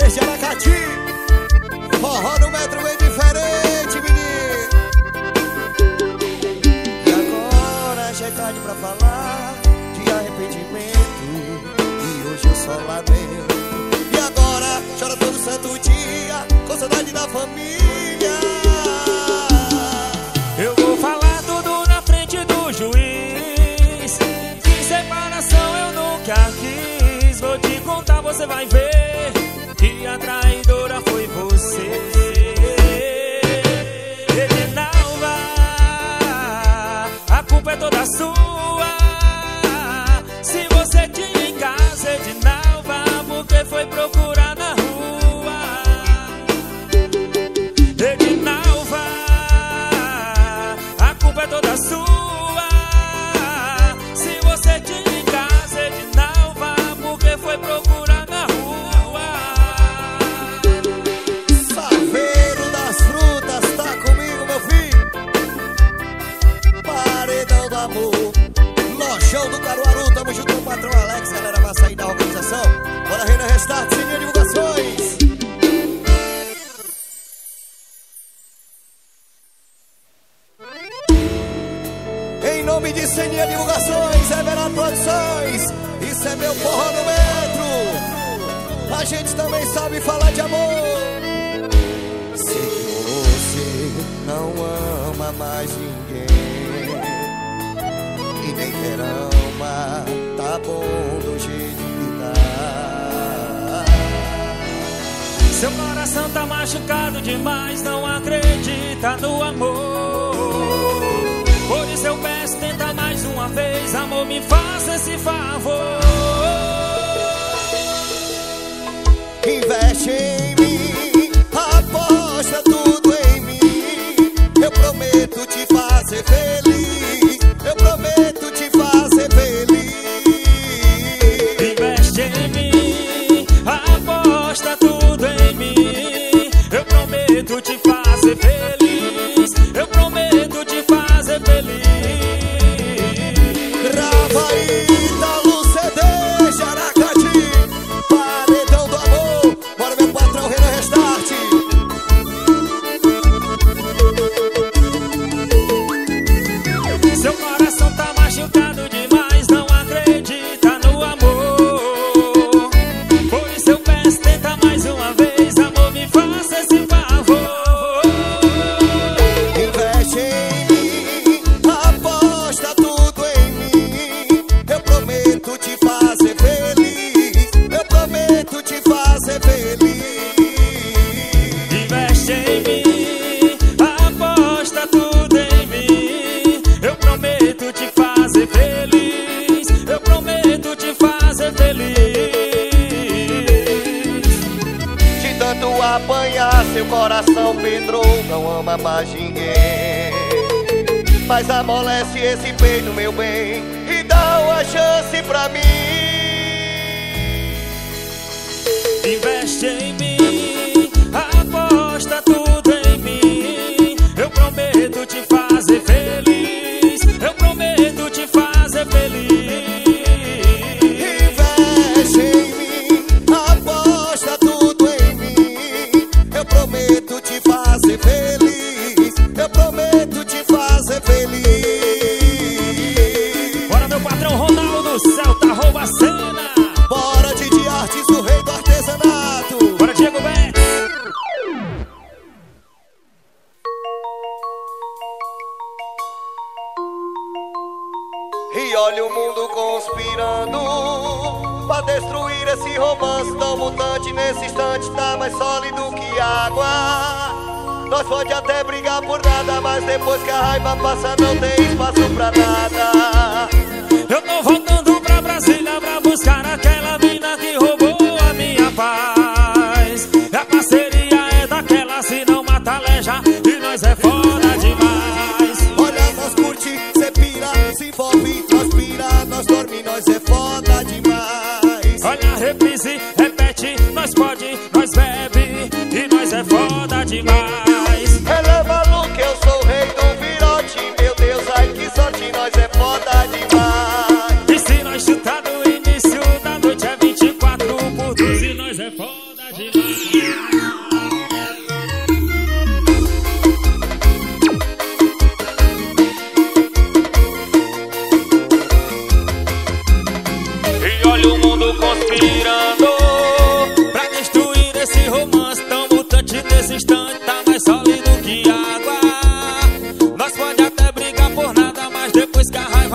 Pedro, CD de Aracati. Forró no metro bem diferente, menino. E agora já é tarde pra falar de arrependimento. E hoje eu só lamento. E agora chora todo santo dia, com saudade da família. Eu vou falar tudo na frente do juiz. Que separação eu nunca quis. Vou te contar, você vai ver. A traidora foi você. Edinalva, a culpa é toda sua. Se você tinha em casa, Edinalva, porque foi procurar nome de Seninha Divulgações, Reverado Produções, isso é meu forró no metro. A gente também sabe falar de amor. Que você não ama mais ninguém E nem quer amar, tá bom do jeito que tá Seu coração tá machucado demais, não acredita no amor. Uma vez, amor, me faça esse favor. Investe em mim, aposta tudo em mim Eu prometo te fazer feliz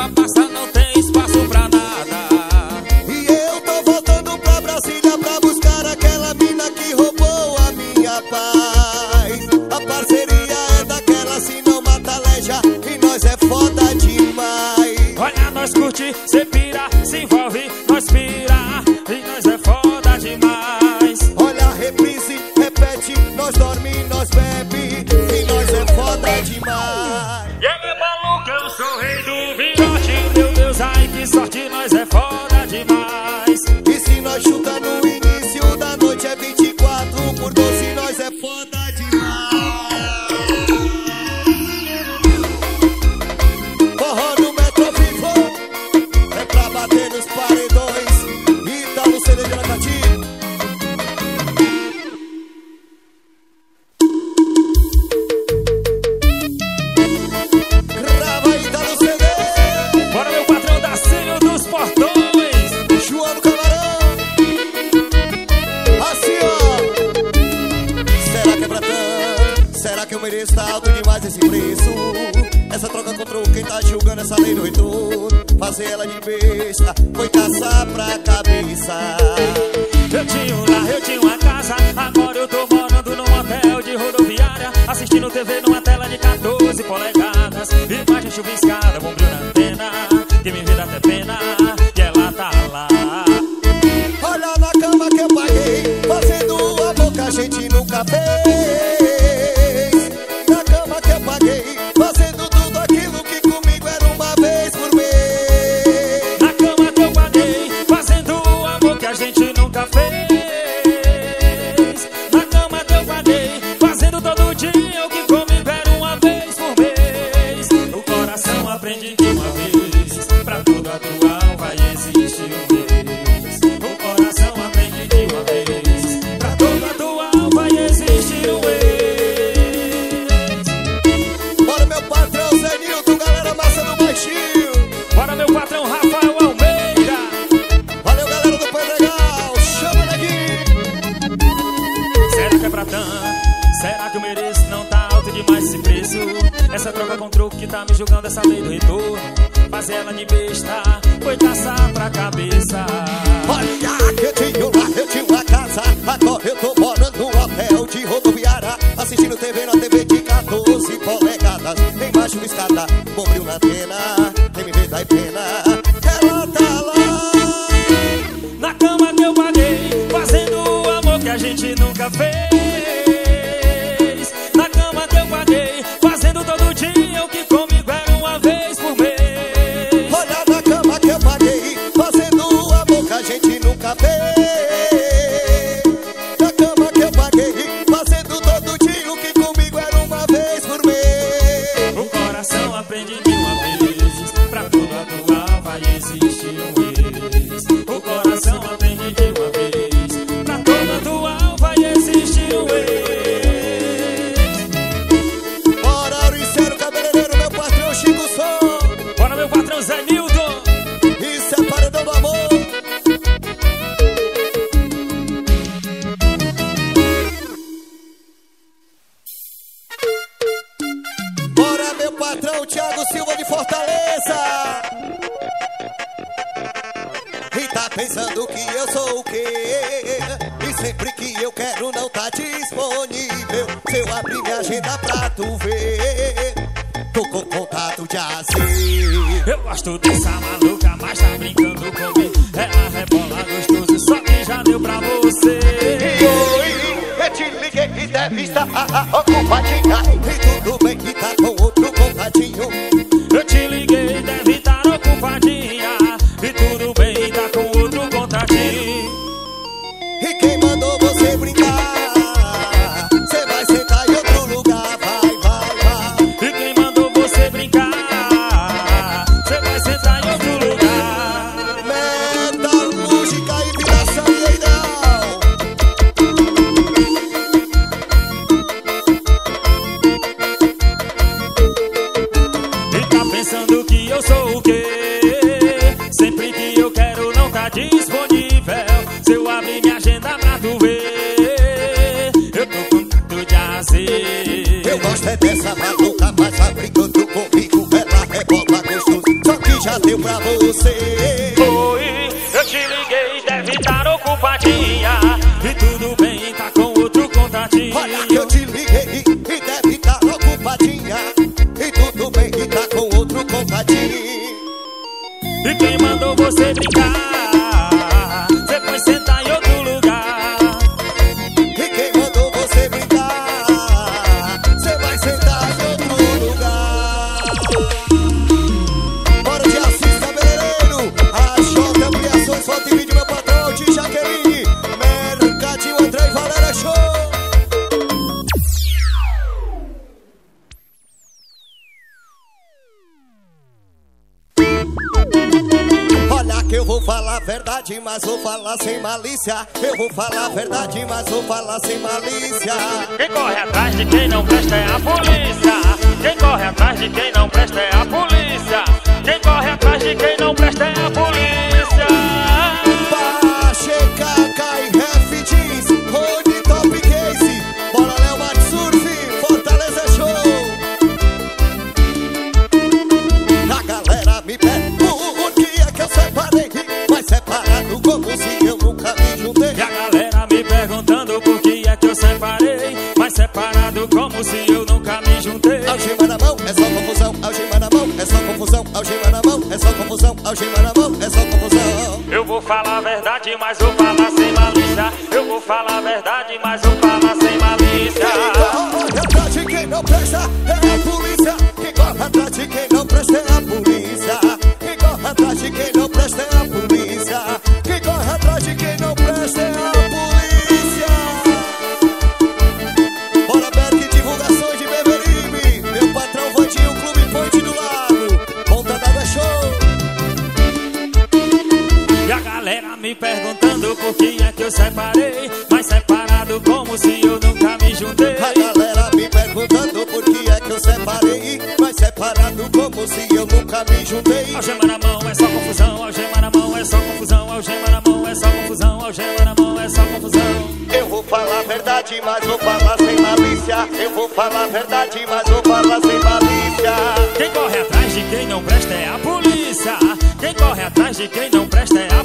está pasando. Está alto demais esse preço. Essa troca contra quem tá julgando essa lei no retorno. Fazer ela de besta foi caçar pra cabeça. Eu tinha um lar, eu tinha uma casa. Agora eu tô morando num hotel de rodoviária. Assistindo TV numa tela de 14 polegadas. Imagem chuviscada, bombril na antena. é pra tanto Será que eu mereço? Não tá alto demais esse preço? Essa troca com troco que tá me julgando essa lei do retorno Faz ela de besta, foi caçar pra cabeça. Olha que eu tinha lá, eu tinha uma casa. Agora eu tô morando no hotel de rodoviária. Assistindo TV na TV de 14 polegadas. Embaixo do escada, bombril na pena Quem me vê dá pena. Ela tá lá. Na cama que eu paguei Fazendo o amor que a gente nunca fez. Hey. patrão Thiago Silva de Fortaleza. E tá pensando que eu sou o quê? E sempre que eu quero não tá disponível. Se eu abrir minha agenda pra tu ver, tô com contato de azeite. Eu gosto dessa maluca, mas tá brincando comigo. É Ela rebola gostoso, só que já deu pra você. Oi, eu te liguei e deve estar ah, ah, ocupadinha. E tu gatinho deu pra você. Oi, eu te liguei, deve estar ocupadinha. E tudo bem, tá com outro contatinho. Olha que eu te liguei, e deve estar ocupadinha. E tudo bem, tá com outro contatinho. E quem mandou você brincar? Eu vou falar a verdade, mas vou falar sem malícia. E eu nunca me juntei. Algema na mão, é só confusão. Algema na mão, é só confusão. Algema na mão, é só confusão. Algema na mão, é só confusão. Eu vou falar a verdade, mas vou falar sem malícia. Eu vou falar a verdade, mas vou falar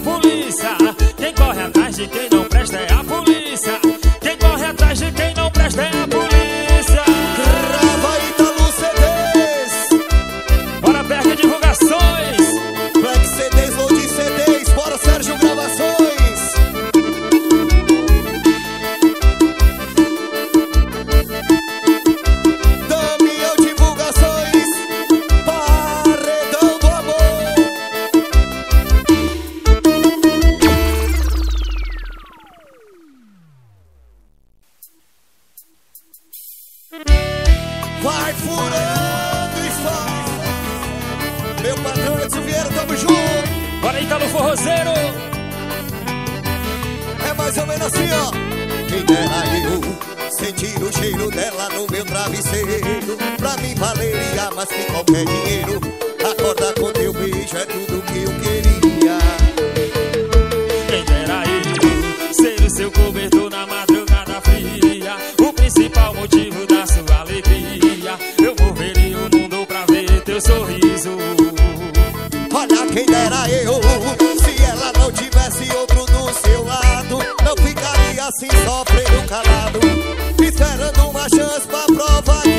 polícia. Quem corre atrás de quem assim sofrendo calado Esperando uma chance pra provar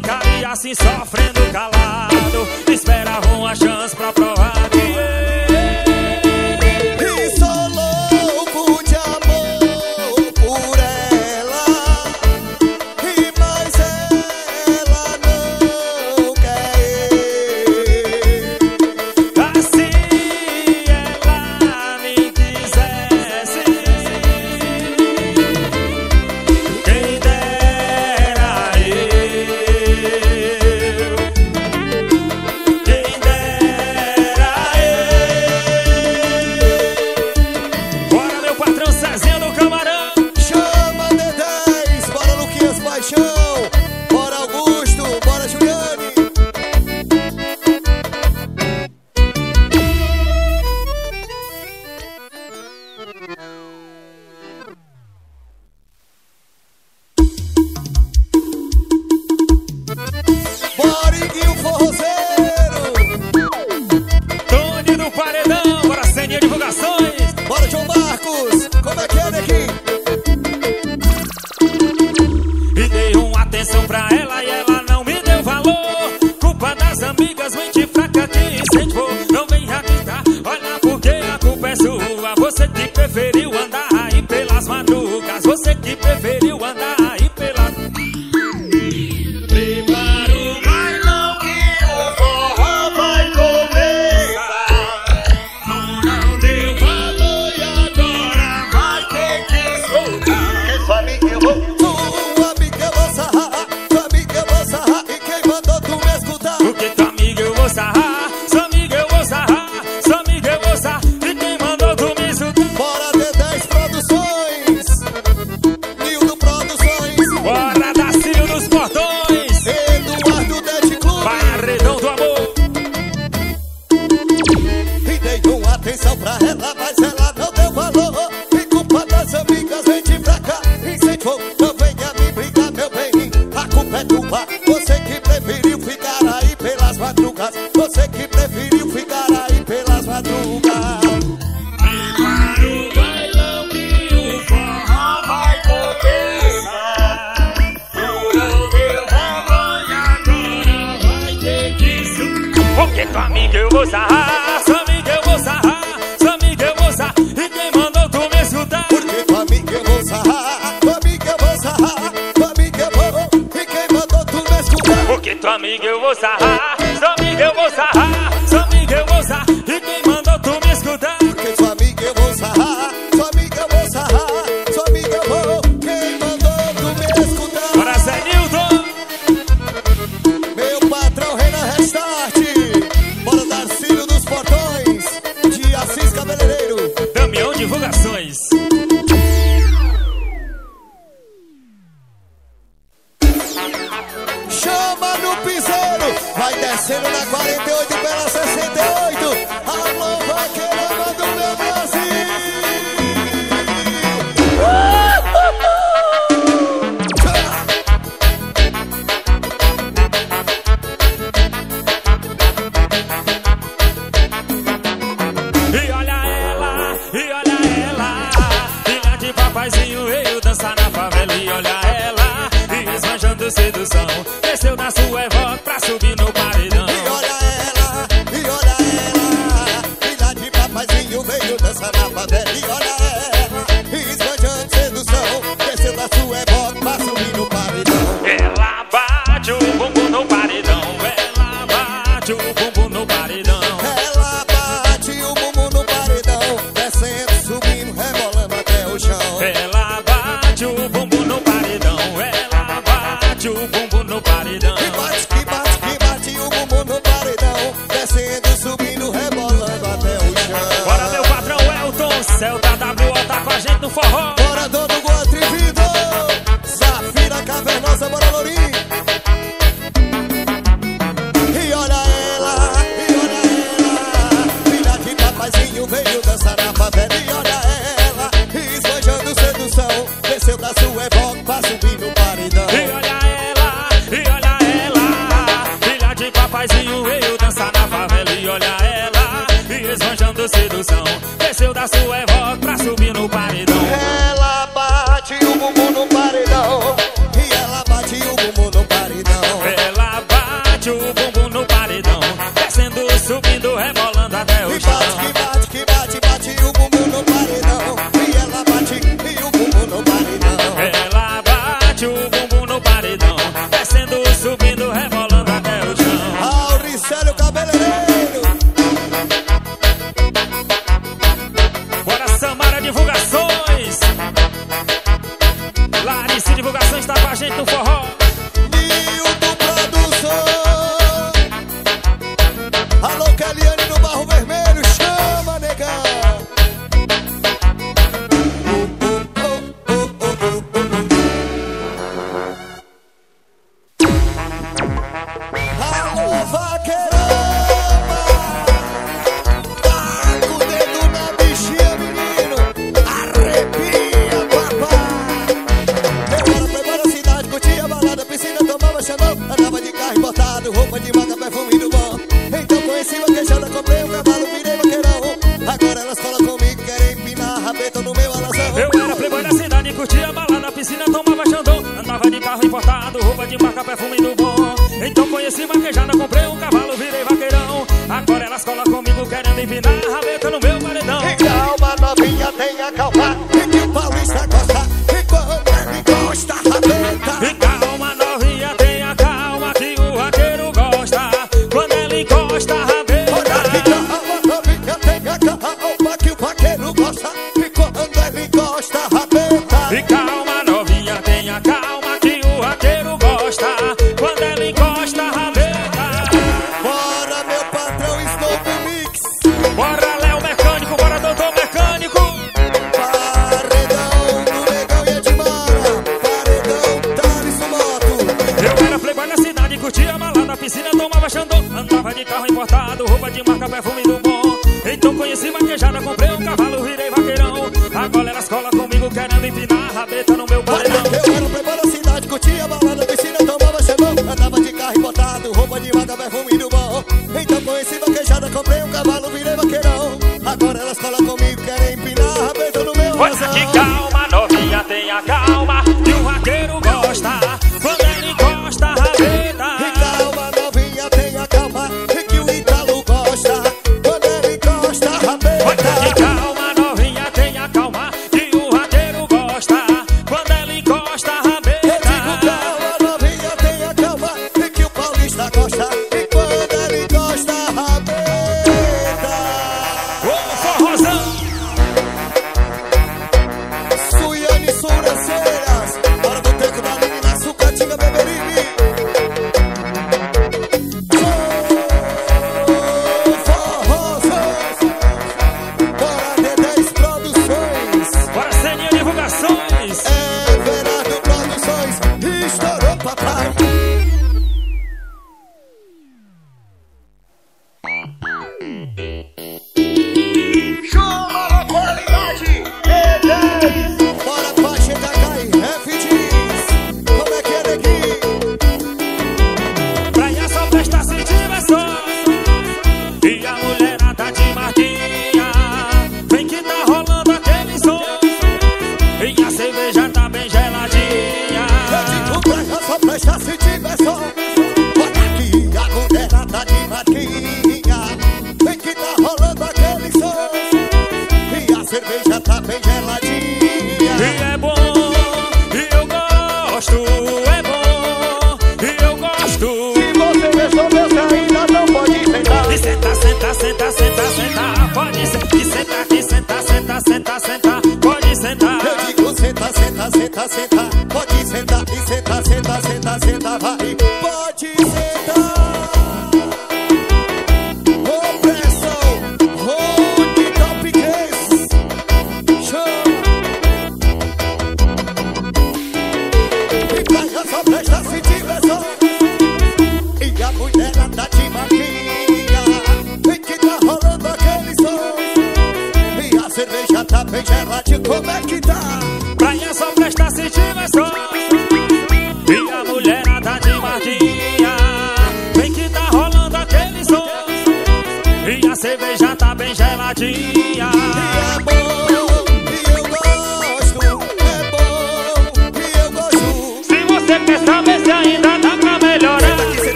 ficaria assim sofrendo calado. Esperava uma chance pra provar que veio dançar na favela e olha ela, esbanjando sedução.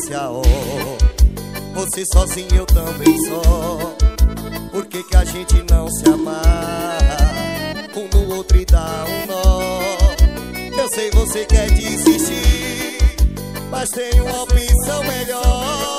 disse ó Você sozinho, eu também só Por que que a gente não se amar? Um no outro e dá um nó. Eu sei você quer desistir Mas tem uma opção melhor.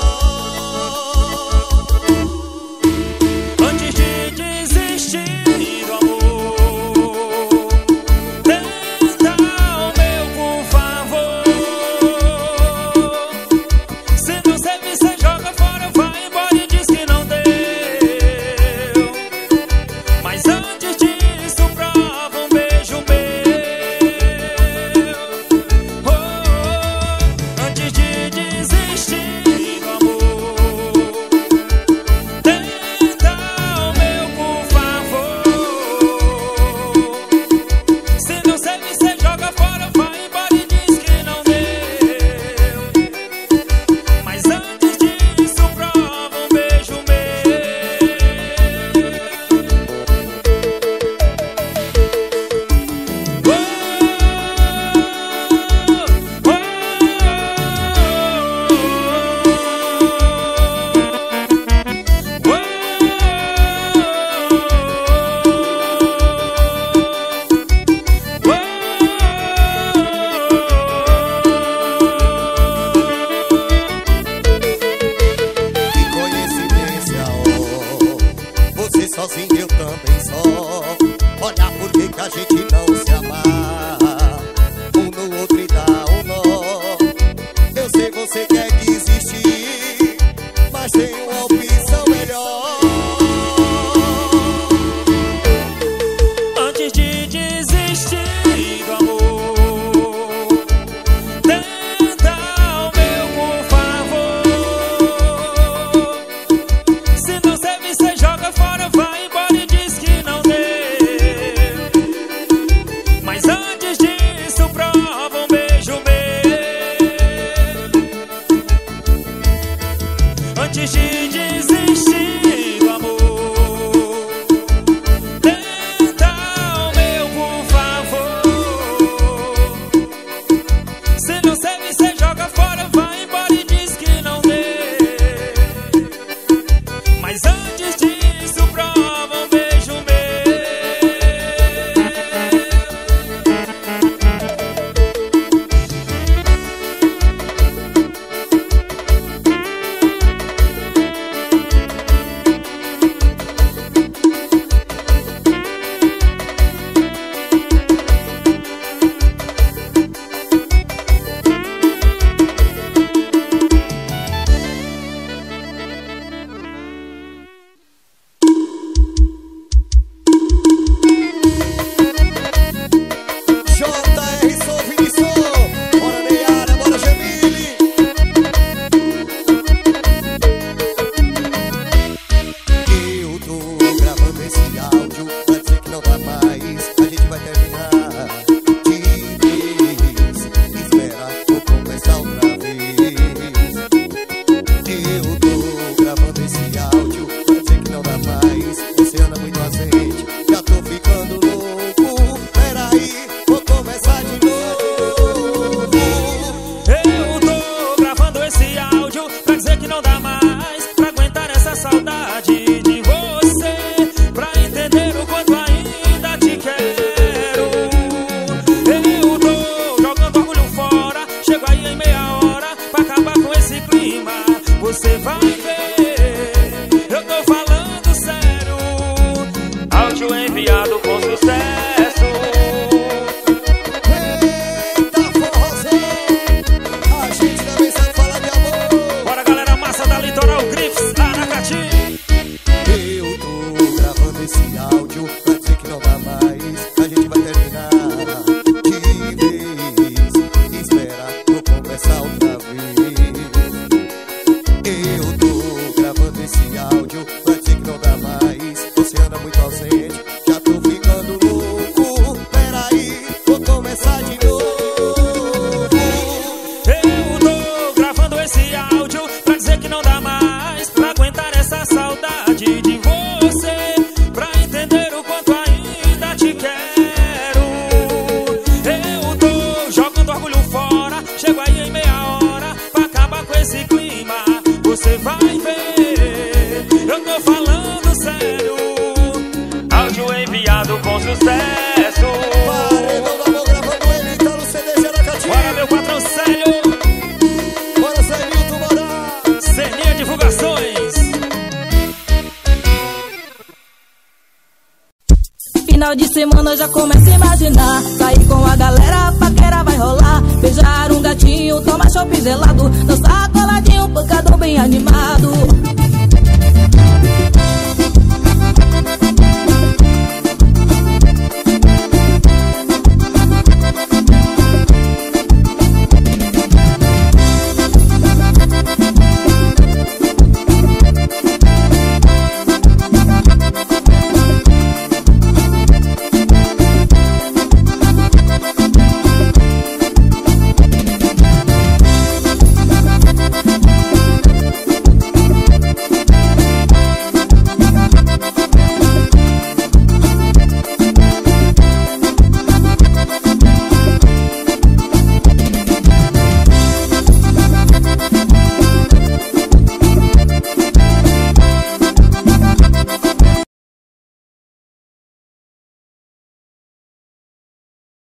Semana já começa a imaginar. Sair com a galera, paquera vai rolar. Beijar um gatinho, tomar chopp gelado. Dançar coladinho, pancadão bem animado